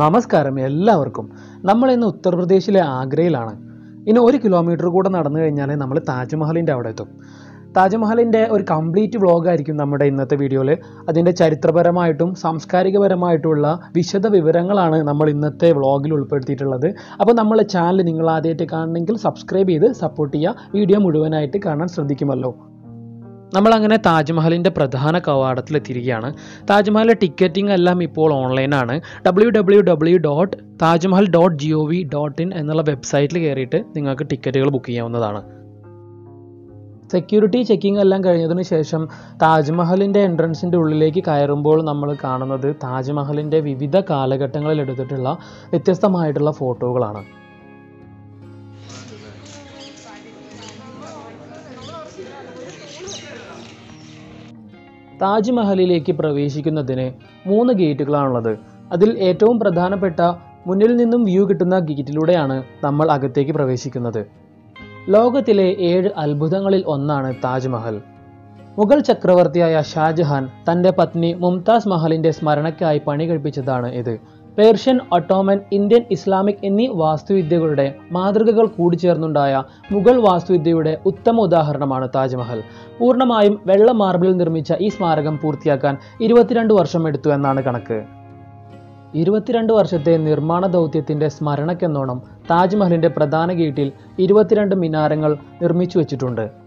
നമസ്കാരം എല്ലാവർക്കും. നമ്മൾ ഇന്ന് ഉത്തർപ്രദേശിലെ ആഗ്രയിലാണ്. ഇനി ഒരു കിലോമീറ്റർ കൂടെ നടന്നു കഴിഞ്ഞാൽ നമ്മൾ താജ്മഹലിന്റെ അവിടെ എത്തും. താജ്മഹലിന്റെ ഒരു കംപ്ലീറ്റ് വ്ളോഗായിരിക്കും നമ്മുടെ ഇന്നത്തെ വീഡിയോയിൽ അതിന്റെ ചരിത്രപരമായിട്ടും സാംസ്കാരികപരമായിട്ടുള്ള വിശദ വിവരങ്ങളാണ് നമ്മൾ ഇന്നത്തെ വ്ളോഗിൽ ഉൾപ്പെടുത്തിയിട്ടുള്ളത്. അപ്പോൾ നമ്മളെ ചാനൽ നിങ്ങൾ ആദ്യമായിട്ട് കാണണമെങ്കിൽ സബ്സ്ക്രൈബ് ചെയ്ത് സപ്പോർട്ട് ചെയ്യുക. വീഡിയോ മുഴുവനായിട്ട് കാണാൻ ശ്രദ്ധിക്കുമല്ലോ. നമ്മളങ്ങനെ താജ്മഹലിന്റെ പ്രധാന കവാടത്തിൽ കവാടത്തിലെത്തിയിരിക്കുകയാണ്. താജ്മഹലിലെ ടിക്കറ്റിംഗ് എല്ലാം ഇപ്പോൾ ഓൺലൈനാണ്. W W W dot Tajmahal dot G O V dot in എന്നുള്ള വെബ്സൈറ്റിൽ കയറിയിട്ട് നിങ്ങൾക്ക് ടിക്കറ്റുകൾ ബുക്ക് ചെയ്യാവുന്നതാണ്. സെക്യൂരിറ്റി ചെക്കിംഗ് എല്ലാം കഴിഞ്ഞതിന് ശേഷം താജ്മഹലിന്റെ എൻട്രൻസിന്റെ ഉള്ളിലേക്ക് കയറുമ്പോൾ നമ്മൾ കാണുന്നത് താജ്മഹലിന്റെ വിവിധ കാലഘട്ടങ്ങളിൽ എടുത്തിട്ടുള്ള വ്യത്യസ്തമായിട്ടുള്ള ഫോട്ടോകളാണ്. താജ്മഹലിലേക്ക് പ്രവേശിക്കുന്നതിന് മൂന്ന് ഗേറ്റുകളാണുള്ളത്. അതിൽ ഏറ്റവും പ്രധാനപ്പെട്ട മുന്നിൽ നിന്നും വ്യൂ കിട്ടുന്ന ഗേറ്റിലൂടെയാണ് നമ്മൾ അകത്തേക്ക് പ്രവേശിക്കുന്നത്. ലോകത്തിലെ ഏഴ് അത്ഭുതങ്ങളിൽ ഒന്നാണ് താജ്മഹൽ. മുഗൾ ചക്രവർത്തിയായ ഷാജഹാൻ തന്റെ പത്നി മുംതാസ് മഹലിന്റെ സ്മരണയ്ക്കായി പണി കഴിപ്പിച്ചതാണ് ഇത്. പേർഷ്യൻ ഒട്ടോമൻ ഇന്ത്യൻ ഇസ്ലാമിക് എന്നീ വാസ്തുവിദ്യകളുടെ മാതൃകകൾ കൂടിച്ചേർന്നുണ്ടായ മുഗൾ വാസ്തുവിദ്യയുടെ ഉത്തമ ഉദാഹരണമാണ് താജ്മഹൽ. പൂർണമായും വെള്ള മാർബിളിൽ നിർമ്മിച്ച ഈ സ്മാരകം പൂർത്തിയാക്കാൻ ഇരുപത്തിരണ്ട് വർഷം എടുത്തു എന്നാണ് കണക്ക്. ഇരുപത്തിരണ്ട് വർഷത്തെ നിർമ്മാണ ദൗത്യത്തിന്റെ സ്മരണക്കെന്നോണം താജ്മഹലിന്റെ പ്രധാന ഗേറ്റിൽ ഇരുപത്തിരണ്ട് മിനാരങ്ങൾ നിർമ്മിച്ചു വച്ചിട്ടുണ്ട്.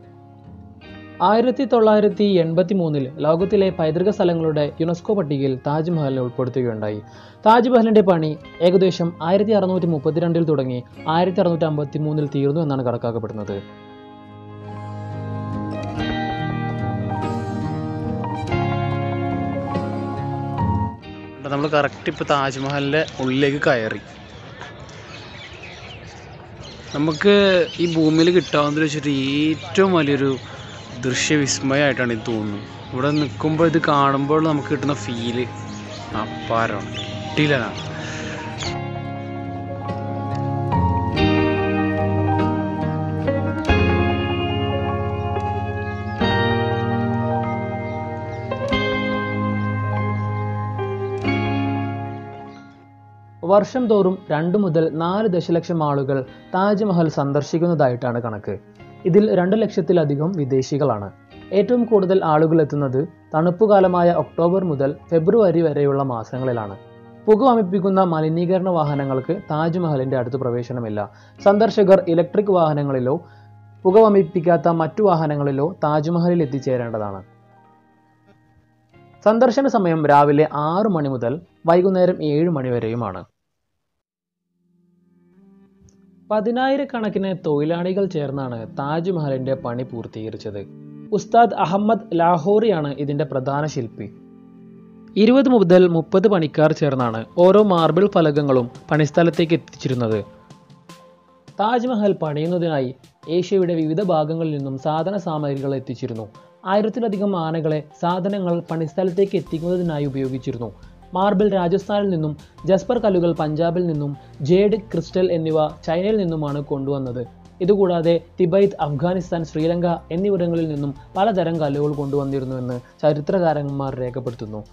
ആയിരത്തി തൊള്ളായിരത്തി എൺപത്തി മൂന്നിൽ ലോകത്തിലെ പൈതൃക സ്ഥലങ്ങളുടെ യുനെസ്കോ പട്ടികയിൽ താജ്മഹലിനെ ഉൾപ്പെടുത്തുകയുണ്ടായി. താജ്മഹലിന്റെ പണി ഏകദേശം ആയിരത്തി അറുന്നൂറ്റി മുപ്പത്തിരണ്ടിൽ തുടങ്ങി ആയിരത്തി അറുന്നൂറ്റി അമ്പത്തി മൂന്നിൽ തീർന്നു എന്നാണ് കണക്കാക്കപ്പെടുന്നത്. നമ്മൾ കറക്റ്റ് ഇപ്പോൾ താജ്മഹലിന്റെ ഉള്ളിലേക്ക് കയറി. നമുക്ക് ഈ ഭൂമിയിൽ കിട്ടാവുന്നതെന്ന് വെച്ചിട്ട് ഏറ്റവും വലിയൊരു ദൃശ്യവിസ്മയമായിട്ടാണ് ഇത് തോന്നുന്നത്. ഇവിടെ നിൽക്കുമ്പോൾ ഇത് കാണുമ്പോൾ നമുക്ക് കിട്ടുന്ന ഫീൽ അപ്പാരമാണ് കിട്ടിയില്ലാണ് വർഷം തോറും രണ്ട് മുതൽ നാല് ദശലക്ഷം ആളുകൾ താജ്മഹൽ സന്ദർശിക്കുന്നതായിട്ടാണ് കണക്ക്. ഇതിൽ രണ്ട് ലക്ഷത്തിലധികം വിദേശികളാണ്. ഏറ്റവും കൂടുതൽ ആളുകൾ എത്തുന്നത് തണുപ്പുകാലമായ ഒക്ടോബർ മുതൽ ഫെബ്രുവരി വരെയുള്ള മാസങ്ങളിലാണ്. പുക വമിപ്പിക്കുന്ന മലിനീകരണ വാഹനങ്ങൾക്ക് താജ്മഹലിന്റെ അടുത്ത് പ്രവേശനമില്ല. സന്ദർശകർ ഇലക്ട്രിക് വാഹനങ്ങളിലോ പുക വമിപ്പിക്കാത്ത മറ്റു വാഹനങ്ങളിലോ താജ്മഹലിൽ എത്തിച്ചേരേണ്ടതാണ്. സന്ദർശന സമയം രാവിലെ ആറു മണി മുതൽ വൈകുന്നേരം ഏഴ് മണി വരെയുമാണ്. പതിനായിരക്കണക്കിന് തൊഴിലാളികൾ ചേർന്നാണ് താജ്മഹലിന്റെ പണി പൂർത്തീകരിച്ചത്. ഉസ്താദ് അഹമ്മദ് ലാഹോറിയാണ് ഇതിന്റെ പ്രധാന ശില്പി. ഇരുപത് മുതൽ മുപ്പത് പണിക്കാർ ചേർന്നാണ് ഓരോ മാർബിൾ ഫലകങ്ങളും പണിസ്ഥലത്തേക്ക് എത്തിച്ചിരുന്നത്. താജ്മഹൽ പണിയുന്നതിനായി ഏഷ്യയുടെ വിവിധ ഭാഗങ്ങളിൽ നിന്നും സാധന സാമഗ്രികൾ എത്തിച്ചിരുന്നു. ആയിരത്തിലധികം ആനകളെ സാധനങ്ങൾ പണിസ്ഥലത്തേക്ക് എത്തിക്കുന്നതിനായി ഉപയോഗിച്ചിരുന്നു. മാർബിൾ രാജസ്ഥാനിൽ നിന്നും ജസ്പർ കല്ലുകൾ പഞ്ചാബിൽ നിന്നും ജേഡ് ക്രിസ്റ്റൽ എന്നിവ ചൈനയിൽ നിന്നുമാണ് കൊണ്ടുവന്നത്. ഇതുകൂടാതെ തിബൈത്ത് അഫ്ഗാനിസ്ഥാൻ ശ്രീലങ്ക എന്നിവിടങ്ങളിൽ നിന്നും പലതരം കല്ലുകൾ കൊണ്ടുവന്നിരുന്നുവെന്ന് ചരിത്രകാരന്മാർ രേഖപ്പെടുത്തുന്നു.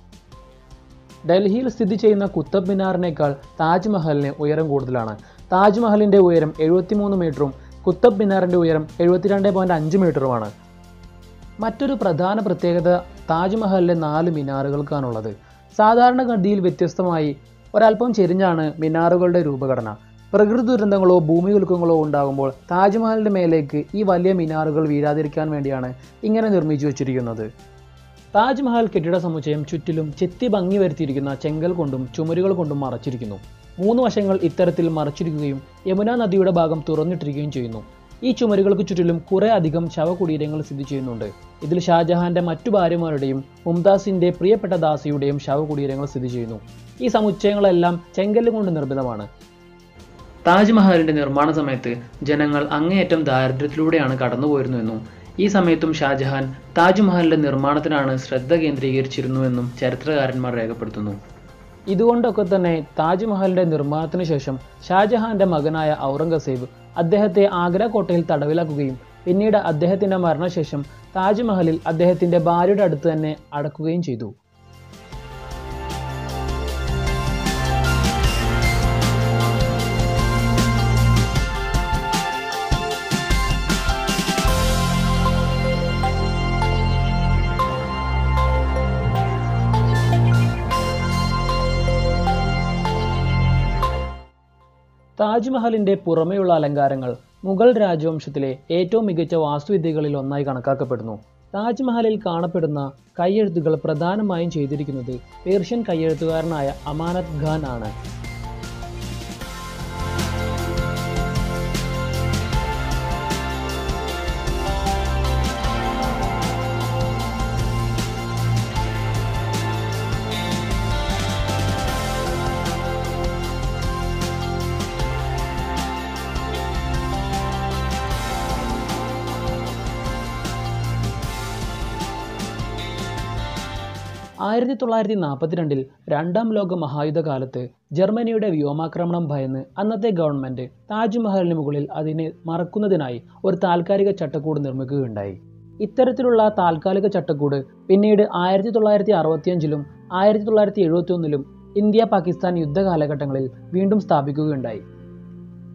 ഡൽഹിയിൽ സ്ഥിതി ചെയ്യുന്ന കുത്തബ് മിനാറിനേക്കാൾ താജ്മഹലിന് ഉയരം കൂടുതലാണ്. താജ്മഹലിന്റെ ഉയരം എഴുപത്തിമൂന്ന് മീറ്ററും കുത്തബ് മിനാറിന്റെ ഉയരം എഴുപത്തിരണ്ട് പോയിന്റ് അഞ്ച് മീറ്ററുമാണ്. മറ്റൊരു പ്രധാന പ്രത്യേകത താജ്മഹലിലെ നാല് മിനാറുകൾക്കാണുള്ളത്. സാധാരണഗതിയിൽ വ്യത്യസ്തമായി ഒരല്പം ചെരിഞ്ഞാണ് മിനാറുകളുടെ രൂപഘടന. പ്രകൃതി ദുരന്തങ്ങളോ ഭൂമി കുലുക്കങ്ങളോ ഉണ്ടാകുമ്പോൾ താജ്മഹലിന്റെ മേലേക്ക് ഈ വലിയ മിനാറുകൾ വീഴാതിരിക്കാൻ വേണ്ടിയാണ് ഇങ്ങനെ നിർമ്മിച്ചു വച്ചിരിക്കുന്നത്. താജ്മഹൽ കെട്ടിട സമുച്ചയം ചുറ്റിലും ചെത്തി ഭംഗി വരുത്തിയിരിക്കുന്ന ചെങ്കൽ കൊണ്ടും ചുമരുകൾ കൊണ്ടും മറച്ചിരിക്കുന്നു. മൂന്ന് വശങ്ങൾ ഇത്തരത്തിൽ മറച്ചിരിക്കുകയും യമുന നദിയുടെ ഭാഗം തുറന്നിട്ടിരിക്കുകയും ചെയ്യുന്നു. ഈ ചുമരുകൾക്ക് ചുറ്റിലും കുറെ അധികം ശവകുടീരങ്ങൾ സ്ഥിതി ചെയ്യുന്നുണ്ട്. ഇതിൽ ഷാജഹാന്റെ മറ്റു ഭാര്യമാരുടെയും മുംതാസിന്റെ പ്രിയപ്പെട്ട ദാസിയുടെയും ശവകുടീരങ്ങൾ സ്ഥിതി ചെയ്യുന്നു. ഈ സമുച്ചയങ്ങളെല്ലാം ചെങ്കല്ല് കൊണ്ട് നിർമ്മിതമാണ്. താജ്മഹലിന്റെ നിർമ്മാണ സമയത്ത് ജനങ്ങൾ അങ്ങേയറ്റം ദാരിദ്ര്യത്തിലൂടെയാണ് കടന്നുപോയിരുന്നുവെന്നും ഈ സമയത്തും ഷാജഹാൻ താജ്മഹലിന്റെ നിർമ്മാണത്തിനാണ് ശ്രദ്ധ കേന്ദ്രീകരിച്ചിരുന്നുവെന്നും ചരിത്രകാരന്മാർ രേഖപ്പെടുത്തുന്നു. ഇതുകൊണ്ടൊക്കെ തന്നെ താജ്മഹലിന്റെ നിർമ്മാണത്തിന് ശേഷം ഷാജഹാന്റെ മകനായ ഔറംഗസേബ് അദ്ദേഹത്തെ ആഗ്ര കോട്ടയിൽ തടവിലാക്കുകയും പിന്നീട് അദ്ദേഹത്തിന്റെ മരണശേഷം താജ്മഹലിൽ അദ്ദേഹത്തിന്റെ ഭാര്യയുടെ അടുത്ത് തന്നെ അടക്കുകയും ചെയ്തു. താജ്മഹലിന്റെ പുറമെയുള്ള അലങ്കാരങ്ങൾ മുഗൾ രാജവംശത്തിലെ ഏറ്റവും മികച്ച വാസ്തുവിദ്യകളിൽ ഒന്നായി കണക്കാക്കപ്പെടുന്നു. താജ്മഹലിൽ കാണപ്പെടുന്ന കയ്യെഴുത്തുകൾ പ്രധാനമായും ചെയ്തിരിക്കുന്നത് പേർഷ്യൻ കയ്യെഴുത്തുകാരനായ അമാനത് ഖാൻ ആണ്. ആയിരത്തി തൊള്ളായിരത്തി നാൽപ്പത്തിരണ്ടിൽ രണ്ടാം ലോക മഹായുദ്ധകാലത്ത് ജർമ്മനിയുടെ വ്യോമാക്രമണം ഭയന്ന് അന്നത്തെ ഗവൺമെന്റ് താജ്മഹലിന് മുകളിൽ അതിനെ മറക്കുന്നതിനായി ഒരു താൽക്കാലിക ചട്ടക്കൂട് നിർമ്മിക്കുകയുണ്ടായി. ഇത്തരത്തിലുള്ള താൽക്കാലിക ചട്ടക്കൂട് പിന്നീട് ആയിരത്തി തൊള്ളായിരത്തി അറുപത്തിയഞ്ചിലും ആയിരത്തി തൊള്ളായിരത്തി എഴുപത്തി ഒന്നിലും ഇന്ത്യ പാകിസ്ഥാൻ യുദ്ധകാലഘട്ടങ്ങളിൽ വീണ്ടും സ്ഥാപിക്കുകയുണ്ടായി.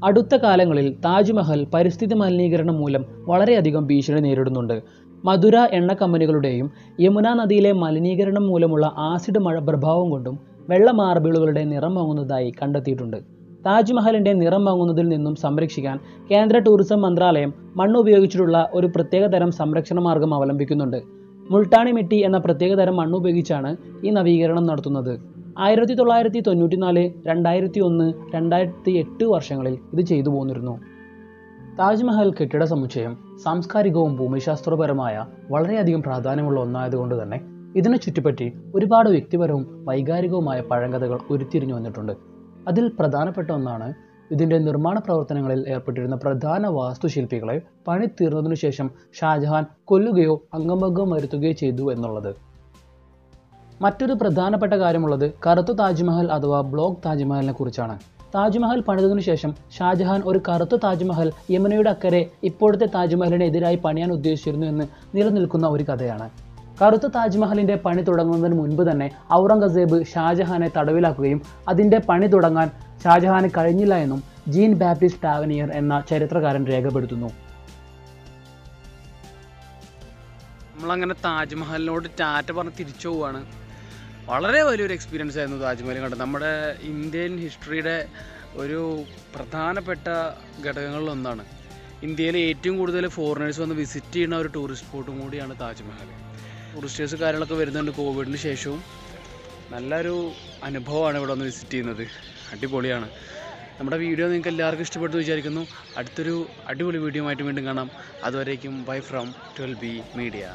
അടുത്ത കാലങ്ങളിൽ താജ്മഹൽ പരിസ്ഥിതി മലിനീകരണം മൂലം വളരെയധികം ഭീഷണി നേരിടുന്നുണ്ട്. മധുര എണ്ണ കമ്പനികളുടെയും യമുന നദിയിലെ മലിനീകരണം മൂലമുള്ള ആസിഡ് മഴ പ്രഭാവം കൊണ്ടും വെള്ള മാർബിളുകളുടെ നിറം വാങ്ങുന്നതായി കണ്ടെത്തിയിട്ടുണ്ട്. താജ്മഹലിന്റെ നിറം വാങ്ങുന്നതിൽ നിന്നും സംരക്ഷിക്കാൻ കേന്ദ്ര ടൂറിസം മന്ത്രാലയം മണ്ണ് ഉപയോഗിച്ചിട്ടുള്ള ഒരു പ്രത്യേക തരം സംരക്ഷണ മാർഗം അവലംബിക്കുന്നുണ്ട്. മുൾട്ടാണി മിട്ടി എന്ന പ്രത്യേക തരം മണ്ണ് ഉപയോഗിച്ചാണ് ഈ നവീകരണം നടത്തുന്നത്. ആയിരത്തി തൊള്ളായിരത്തി തൊണ്ണൂറ്റിനാല് രണ്ടായിരത്തി ഒന്ന് രണ്ടായിരത്തി എട്ട് വർഷങ്ങളിൽ ഇത് ചെയ്തു പോന്നിരുന്നു. താജ്മഹൽ കെട്ടിട സമുച്ചയം സാംസ്കാരികവും ഭൂമിശാസ്ത്രപരമായ വളരെയധികം പ്രാധാന്യമുള്ള ഒന്നായതുകൊണ്ട് തന്നെ ഇതിനെ ചുറ്റിപ്പറ്റി ഒരുപാട് വ്യക്തിപരവും വൈകാരികവുമായ പഴങ്കഥകൾ ഉരുത്തിരിഞ്ഞു വന്നിട്ടുണ്ട്. അതിൽ പ്രധാനപ്പെട്ട ഒന്നാണ് ഇതിന്റെ നിർമ്മാണ പ്രവർത്തനങ്ങളിൽ ഏർപ്പെട്ടിരുന്ന പ്രധാന വാസ്തുശില്പികളെ പണി തീർന്നതിനു ശേഷം ഷാജഹാൻ കൊല്ലുകയോ അംഗഭംഗം വരുത്തുകയോ ചെയ്തു എന്നുള്ളത്. മറ്റൊരു പ്രധാനപ്പെട്ട കാര്യമുള്ളത് കറുത്ത താജ്മഹൽ അഥവാ ബ്ലോക്ക് താജ്മഹലിനെ കുറിച്ചാണ്. താജ്മഹൽ പണിതതിനു ശേഷം ഷാജഹാൻ ഒരു കറുത്ത താജ്മഹൽ യമുനയുടെ അക്കരെ ഇപ്പോഴത്തെ താജ്മഹലിന് എതിരായി പണിയാൻ ഉദ്ദേശിച്ചിരുന്നു എന്ന് നിലനിൽക്കുന്ന ഒരു കഥയാണ്. കറുത്ത താജ്മഹലിന്റെ പണി തുടങ്ങുന്നതിന് മുൻപ് തന്നെ ഔറംഗസേബ് ഷാജഹാനെ തടവിലാക്കുകയും അതിന്റെ പണി തുടങ്ങാൻ ഷാജഹാന് കഴിഞ്ഞില്ല എന്നും ജീൻ ബാപ്റ്റിസ്റ്റ് ടാവനിയർ എന്ന ചരിത്രകാരൻ രേഖപ്പെടുത്തുന്നു. നമ്മളങ്ങനെ താജ്മഹലിനോട് ടാറ്റ പറഞ്ഞ് തിരിച്ചു പോവാണ്. വളരെ വലിയൊരു എക്സ്പീരിയൻസ് ആയിരുന്നു താജ്മഹൽ കണ്ടത്. നമ്മുടെ ഇന്ത്യൻ ഹിസ്റ്ററിയുടെ ഒരു പ്രധാനപ്പെട്ട ഘടകങ്ങളിലൊന്നാണ് ഇന്ത്യയിലെ ഏറ്റവും കൂടുതൽ ഫോറിനേഴ്സ് വന്ന് വിസിറ്റ് ചെയ്യുന്ന ഒരു ടൂറിസ്റ്റ് സ്പോട്ടും കൂടിയാണ് താജ്മഹൽ. ടൂറിസ്റ്റേഴ്സ് കാര്യങ്ങളൊക്കെ വരുന്നുണ്ട് കോവിഡിന് ശേഷവും. നല്ലൊരു അനുഭവമാണ് ഇവിടെ വന്ന് വിസിറ്റ് ചെയ്യുന്നത്. അടിപൊളിയാണ്. നമ്മുടെ വീഡിയോ നിങ്ങൾക്ക് എല്ലാവർക്കും ഇഷ്ടപ്പെട്ടു വിചാരിക്കുന്നു. അടുത്തൊരു അടിപൊളി വീഡിയോ ആയിട്ട് വീണ്ടും കാണാം. അതുവരേക്കും bye from twelve B media